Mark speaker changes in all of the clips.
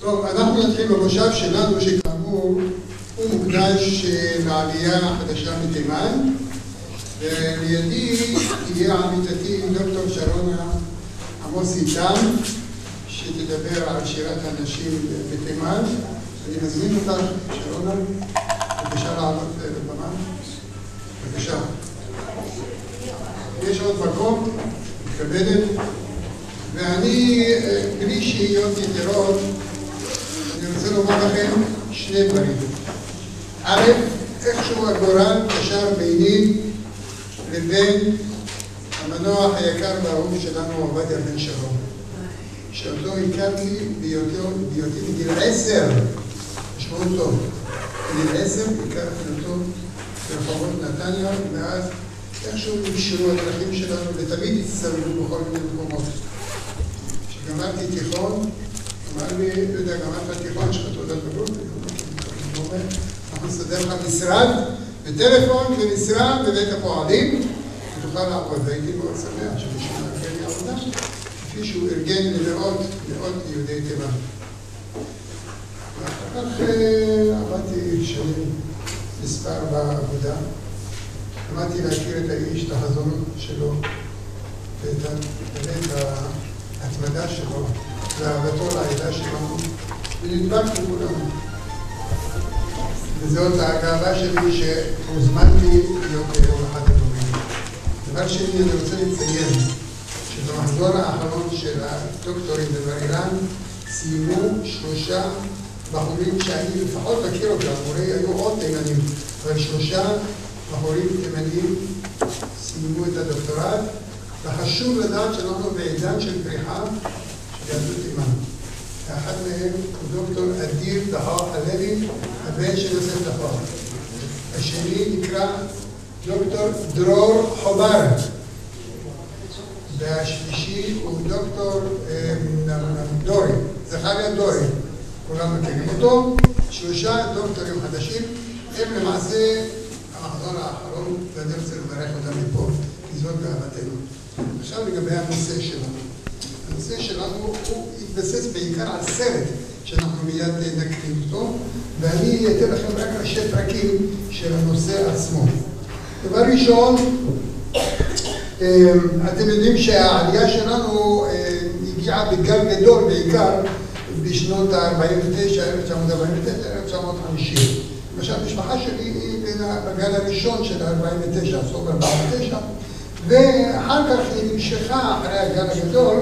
Speaker 1: טוב, אנחנו נתחיל במושב שלנו, שכאמור הוא מוקדש לעלייה החדשה מתימן ולידי תהיה עמיתתי דוקטור שרונה עמוס איתם שתדבר על שירת הנשים בתימן. אני מזמין אותך, שרונה, בבקשה לעלות לבמה. בבקשה. יש עוד מקום, מתכבדת ואני, בלי שהיות יתרות רוצה לומר לכם שני דברים. א', איכשהו הגורל קשר ביני לבין המנוח היקר והאהוב שלנו, עובדיה בן שרון, שאותו הכרתי בהיותי בגיל עשר, תשמעו טוב, בגיל עשר הכרתי אותו ברחובות נתניה, ואז איכשהו נקשרו הדרכים שלנו ותמיד הצטרפו בכל מיני מקומות. כשגמרתי תיכון, אמר לי, לא יודע, גמרת תיכון, יש לך תעודת בגרות? אני אומר, אנחנו נסדר לך משרד וטלפון ומשרה בבית הפועלים ותוכל לעבוד. והייתי מאוד שמח שמישהו מארגן לי עבודה, כפי שהוא ארגן למאות, מאות יהודי תימן. ואחר כך עבדתי שנים מספר בעבודה. למדתי להכיר את האיש, את החזון שלו, ואת ההתמדה שלו, ואהבתו לעדה שלנו, ונדבקתי כולנו. וזאת הגאווה שלי שהוזמנתי להיות היום אחד הדוברים. דבר שני, אני רוצה לציין שבמחזור האחרון של הדוקטורים בבר אילן סיימו שלושה בחורים שאני לפחות מכיר אותם, אולי היו עוד תימנים, אבל שלושה בחורים תימנים סיימו את הדוקטורט, וחשוב לדעת שאנחנו בעידן של פריחה של יהדות תימן. ואחד מהם הוא דוקטור אדיר דהר הלוי, הבן של יוסף דהר. השני נקרא דוקטור דרור חובר. והשלישי הוא דוקטור דורי, זכריה דורי, כולם מכירים אותו. שלושה דוקטורים חדשים, הם למעשה המחזור האחרון, ואני רוצה לברך אותם מפה, כי זאת גאוותנו. עכשיו לגבי הנושא שלנו. הנושא שלנו הוא התבסס בעיקר על סרט שאנחנו מיד נקריא אותו ואני אתן לכם רק ראשי פרקים של הנושא עצמו. דבר ראשון, אתם יודעים שהעלייה שלנו הגיעה בגל גדול בעיקר בשנות ה-49, 1949, 1950. למשל, המשפחה שלי היא בגל הראשון של ה-49, סוף ה-49 ואחר כך היא נמשכה אחרי הגל הגדול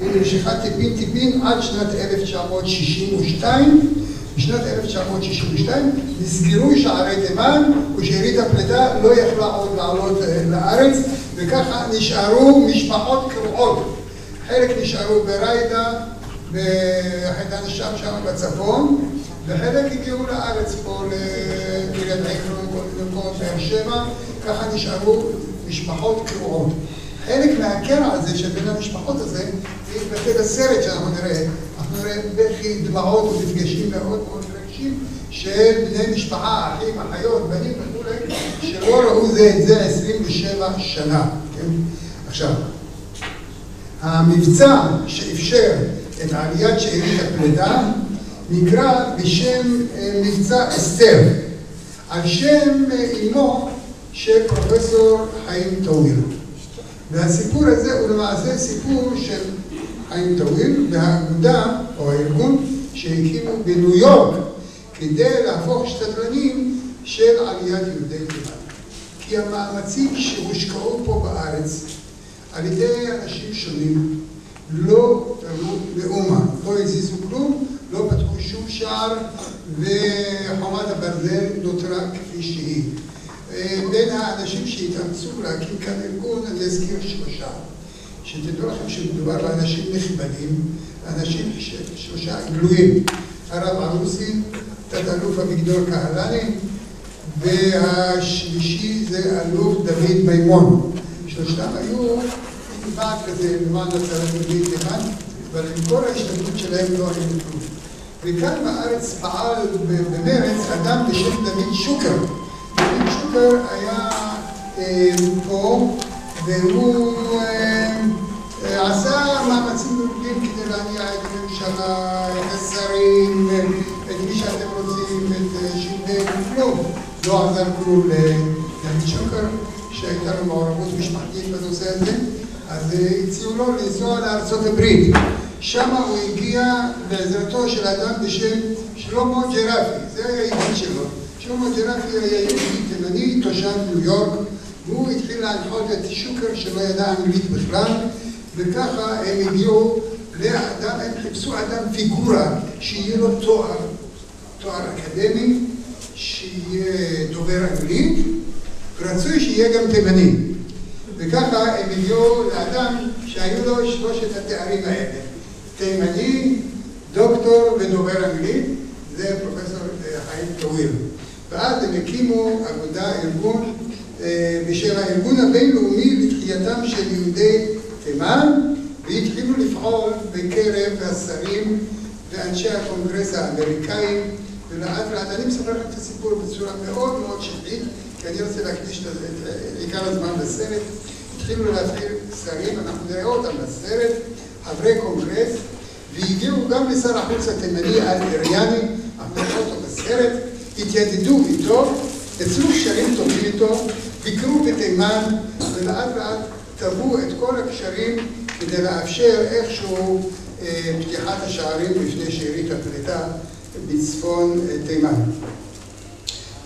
Speaker 1: היא נמשכה טיפין טיפין עד שנת 1962. בשנת 1962 נסגרו שערי תימן ושארית הפליטה לא יכלה עוד לעלות לארץ וככה נשארו משפחות קרועות. חלק נשארו בריידה, בחידן שם שם בצפון וחלק הגיעו לארץ פה לקריית עקרון, באר שבע, ככה נשארו משפחות קרועות. חלק מהקרע הזה שבין המשפחות הזה יתבטא בסרט שאנחנו נראה. אנחנו נראה בכי, דמעות ומפגשים מאוד מאוד מרגשים של בני משפחה, אחים, אחיות, בנים וכולי, שלא ראו זה את זה 27 שנה. כן? עכשיו, המבצע שאפשר את עליית שארית הפליטה נקרא בשם מבצע אסתר, על שם אמו של פרופסור חיים טוויל. והסיפור הזה הוא למעשה סיפור של חיים טוויל והאגודה או הארגון שהקימו בניו יורק כדי להפוך שתדלנים של עליית יהודי תימן. כי המאמצים שהושקעו פה בארץ על ידי אנשים שונים לא תרמו לאומה, לא הזיזו כלום, לא פתחו שום שער וחומת הברזל נותרה כפי שהיא. בין האנשים שהתאמצו להקים כאן ארגון, אני אזכיר שלושה. שתדעו לכם שמדובר באנשים נכבדים, אנשים שלושה גלויים. הרב ערוסי, תת-אלוף אביגדור קהלני, והשלישי זה אלוף דוד מימון. שלושתם היו בעד כזה למען הצלת יהודי תימן, אבל עם כל ההשתתפות שלהם לא היו כלום. וכאן בארץ פעל במרץ אדם בשם דוד שוקר. שוקר היה פה והוא עשה מאמצים גדולים כדי להניע את הממשלה, את השרים את מי שאתם רוצים, את שלדי, כלום. לא עזר כלום לדוד שוקר, שהייתה לו מעורבות משפחתית בנושא הזה, אז הציעו לו לנסוע לארצות הברית. שם הוא הגיע בעזרתו של אדם בשם שלמה ג'רפי, זה היה יהודי שלו. שלמה ג'רפי היה יהודי תימני, תושב ניו יורק, והוא התחיל להנחות את שוקר שלא ידע אנגלית בכלל, וככה הם הגיעו לאדם, הם חיפשו אדם פיגורה, שיהיה לו תואר, תואר אקדמי, שיהיה דובר אנגלית, ורצוי שיהיה גם תימני. וככה הם הגיעו לאדם שהיו לו שלושת התארים האלה. תימני, דוקטור ודובר אנגלית, זה פרופסור חיים טוויל. ואז הם הקימו אגודה, ארגון, בשם הארגון הבינלאומי לתחייתם של יהודי תימן, והתחילו לפעול בקרב השרים ואנשי הקונגרס האמריקאים, ולאט לאט, אני מספר לכם את הסיפור בצורה מאוד מאוד שטחית, כי אני רוצה להקדיש את עיקר הזמן לסרט. התחילו להתחיל שרים, אנחנו נראה אותם בסרט, חברי קונגרס, והגיעו גם לשר החוץ התימני אל-אריאני, אנחנו נראה אותו בסרט, התיידדו איתו, יצרו קשרים טובים איתו, ביקרו בתימן, ולאט לאט טבעו את כל הקשרים כדי לאפשר איכשהו פתיחת השערים בפני שארית הפליטה בצפון תימן.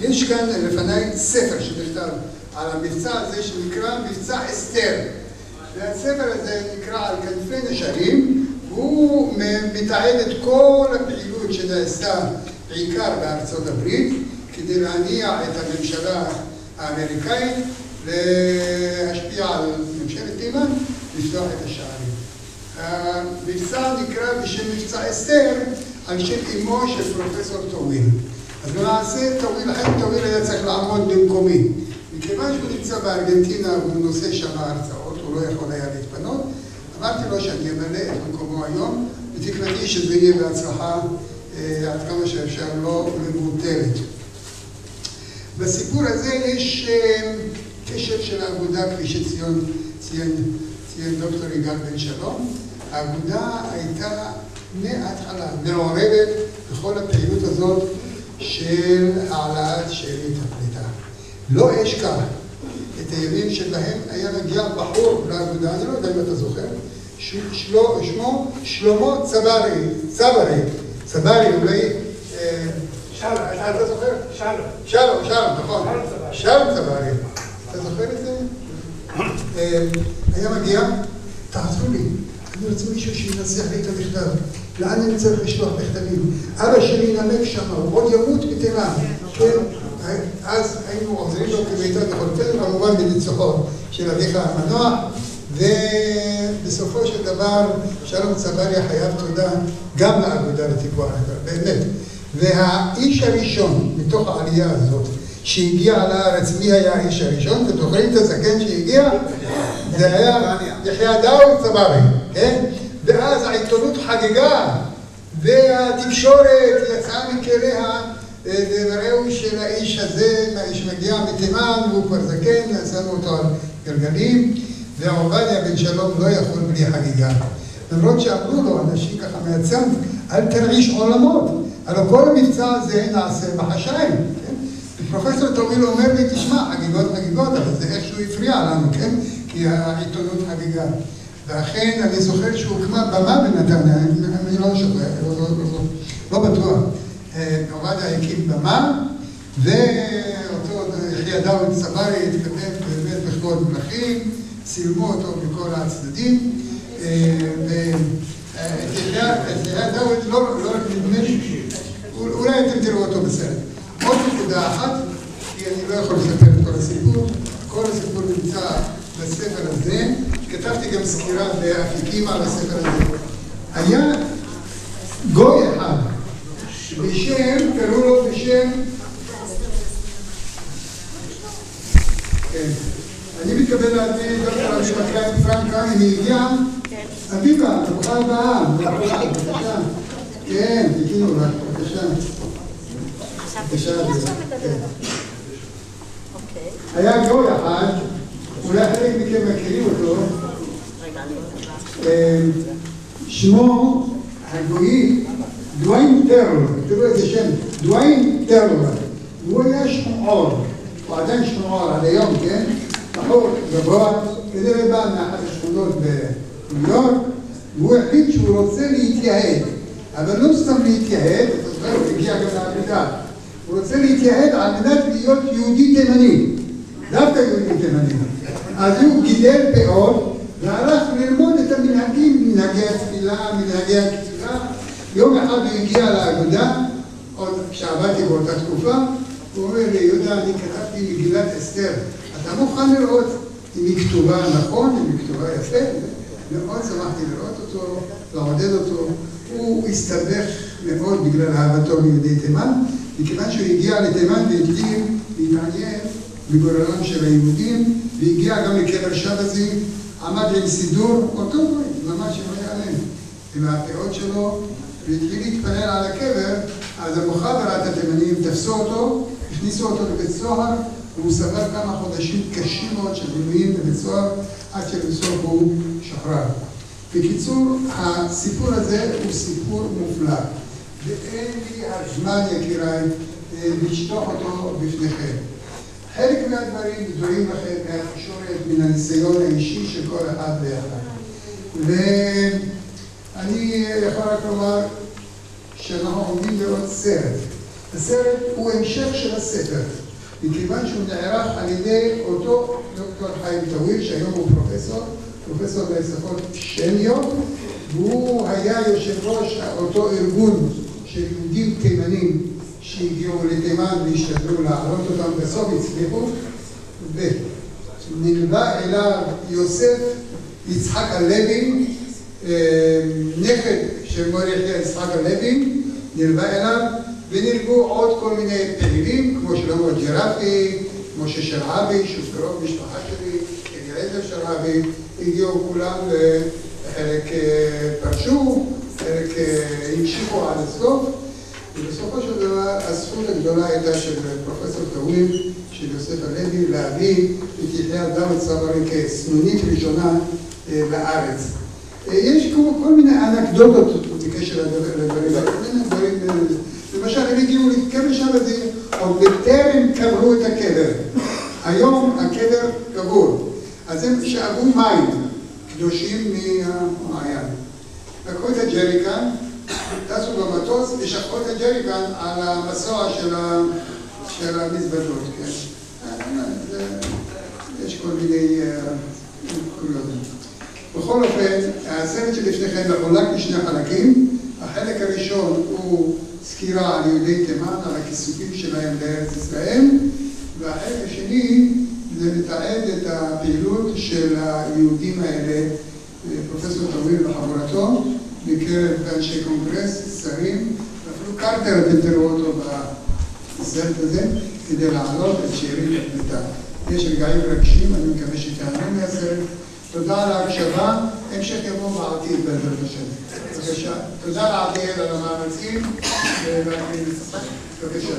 Speaker 1: יש כאן לפניי ספר שנכתב על המבצע הזה שנקרא מבצע אסתר. והספר הזה נקרא על כנפי נשרים, והוא מתעד את כל הפעילות שנעשתה בעיקר בארצות הברית כדי להניע את הממשלה האמריקאית להשפיע על ממשלת תימן, לפתוח את השערים. המבצע נקרא בשם מבצע אסתר על שם אמו של פרופסור טוויל. אז למעשה טוויל, לכן טוויל היה צריך לעמוד במקומי. מכיוון שהוא נמצא בארגנטינה והוא נושא שם הרצאות, הוא לא יכול היה להתפנות, אמרתי לו שאני אמלא את מקומו היום, ותקוותי שזה יהיה בהצלחה עד כמה שאפשר לא מבוטלת. בסיפור הזה יש קשר של האגודה, כפי שציין ציין דוקטור יגאל בן שלום. האגודה הייתה מההתחלה מעורבת בכל הפעילות הזאת של העלאת שארית הפליטה. לא אשכח את הימים שבהם היה מגיע בחור לאגודה, אני לא יודע אם אתה זוכר, שמו שלמה צברי, צברי, צברי, אולי...
Speaker 2: שלום,
Speaker 1: אתה זוכר?
Speaker 2: שלום.
Speaker 1: שלום, שלום, נכון.
Speaker 2: שלום צברי.
Speaker 1: אתה זוכר את זה? היה מגיע, תעזרו לי, אני רוצה מישהו שינסח לי את המכתב. לאן אני צריך לשלוח מכתבים? אבא שלי ינמק שם, הוא עוד ימות בתימן. כן? אז היינו עוזרים לו כמיטב יכולתנו, כמובן בניצוחו של אביך המנוח, ובסופו של דבר שלום צבריה חייב תודה גם לאגודה לטיפוח באמת. והאיש הראשון מתוך העלייה הזאת שהגיע לארץ, מי היה האיש הראשון? אתם זוכרים את הזקן שהגיע? זה היה יחיא דאוד צברי, כן? ואז העיתונות חגגה והתקשורת יצאה מכליה וראו של האיש הזה, האיש מגיע מתימן והוא כבר זקן, שמו אותו על גלגלים ועובדיה בן שלום לא יכול בלי חגיגה. למרות שאמרו לו אנשים ככה מהצד, אל תרעיש עולמות, הלוא כל המבצע הזה נעשה בחשאי, כן? ופרופסור טוביל אומר לי, תשמע, חגיגות חגיגות, אבל זה איכשהו הפריע לנו, כן? כי העיתונות חגיגה. ואכן, אני זוכר שהוקמה במה בנתניה, אני לא זוכר, לא, לא, לא, לא בטוח. עובדיה הקים במה, ואותו יחיא דאוד צברי התכתב באמת בכבוד מלכים, צילמו אותו מכל הצדדים, ואת יחיא דאוד לא נדמה לי, אולי אתם תראו אותו בסרט. עוד נקודה אחת, כי אני לא יכול לספר את כל הסיפור, כל הסיפור נמצא בספר הזה, כתבתי גם סקירה באפיקים על הספר הזה. היה גוי אחד, בשם, קראו לו בשם... כן. אני מתכוון להביא דוקטור אביבה קליין פרנקה, היא הגיעה. אביבה, ברוכה הבאה. בבקשה. כן, הגיעו לך, בבקשה. בבקשה. היה גוי אחד, אולי חלק מכם מכירים אותו, שמו הגוי דוויין טרלול, תראו איזה שם, דוויין טרלול, הוא היה שמועור, הוא עדיין שמועור עד היום, כן? בחור גבוה, כזה בא מאחת השכונות בניו יורק, והוא החליט שהוא רוצה להתייהד, אבל לא סתם להתייהד, אתה זוכר, הוא הגיע גם לעמידה, הוא רוצה להתייהד על מנת להיות יהודי תימני, דווקא יהודי תימני. אז הוא גידל פאות והלך ללמוד את המנהגים, מנהגי התפילה, מנהגי הכתיבה. יום אחד הוא הגיע לאגודה, עוד כשעבדתי באותה תקופה, הוא אומר לי, יהודה, אני כתבתי מגילת אסתר, אתה מוכן לראות אם היא כתובה נכון, אם היא כתובה יפה? מאוד שמחתי לראות אותו, לעודד אותו. הוא הסתבך מאוד בגלל אהבתו ליהודי תימן, מכיוון שהוא הגיע לתימן והתחיל להתעניין בגורלם של היהודים, והגיע גם לקבר שבזי, עמד עם סידור, אותו דברים, ממש עם היעלם, עם הפאות שלו, והתחיל להתפלל על הקבר, אז המוחברת התימנים תפסו אותו, הכניסו אותו לבית סוהר, והוא סבל כמה חודשים קשים מאוד של מילואים בבית סוהר, עד שבסוף הוא שחרר. בקיצור, הסיפור הזה הוא סיפור מופלא, ואין לי הזמן, יקיריי, לשטוח אותו בפניכם. חלק מהדברים ידועים לכם מהתקשורת, מן הניסיון האישי של כל אחד ואחד. ואני יכול רק לומר שאנחנו עומדים לראות סרט. הסרט הוא המשך של הספר, מכיוון שהוא נערך על ידי אותו דוקטור חיים טוויל, שהיום הוא פרופסור, פרופסור לשפות שמיות, והוא היה יושב ראש אותו ארגון של יהודים תימנים שהגיעו לתימן והשתדלו להעלות אותם, בסוף הצליחו, ונלווה אליו יוסף יצחק הלוי, נכד של מורי יחיא יצחק הלוי, נלווה אליו, ונלוו עוד כל מיני פעילים, כמו שלמה ג'רפי, משה שרעבי, שהוא קרוב משפחה שלי, אליעזר שרעבי, הגיעו כולם, חלק פרשו, חלק המשיכו עד הסוף. ובסופו של דבר הזכות הגדולה הייתה של פרופסור טוויל, של יוסף הלוי, להביא את יחיא דוד צברי כסנונית ראשונה לארץ. יש כל מיני אנקדוטות בקשר לדברים האלה. למשל, הם הגיעו לקבר שבזי, עוד בטרם קברו את הקבר. היום הקבר קבור. אז הם שאבו מים קדושים מהמעיין. לקחו את הג'ריקן, טסו במטוס ושפכו את הג'ריקן על המסוע של המזוודות, כן? יש כל מיני. בכל אופן, הסרט שלפניכם מחולק לשני חלקים. החלק הראשון הוא סקירה על יהודי תימן, על הכיסופים שלהם בארץ ישראל, והחלק השני זה לתעד את הפעילות של היהודים האלה, פרופסור טוויל וחבורתו, בקרב אנשי קונגרס, שרים, ואפילו קרטר, אתם תראו אותו בסרט הזה, כדי להעלות את שארית הפליטה. יש רגעים מרגשים, אני מקווה שתענו מהסרט. תודה על ההקשבה, המשך יבוא בעתיד בעזרת השם. בבקשה. תודה לעדיאל על המאמצים, ובבקשה.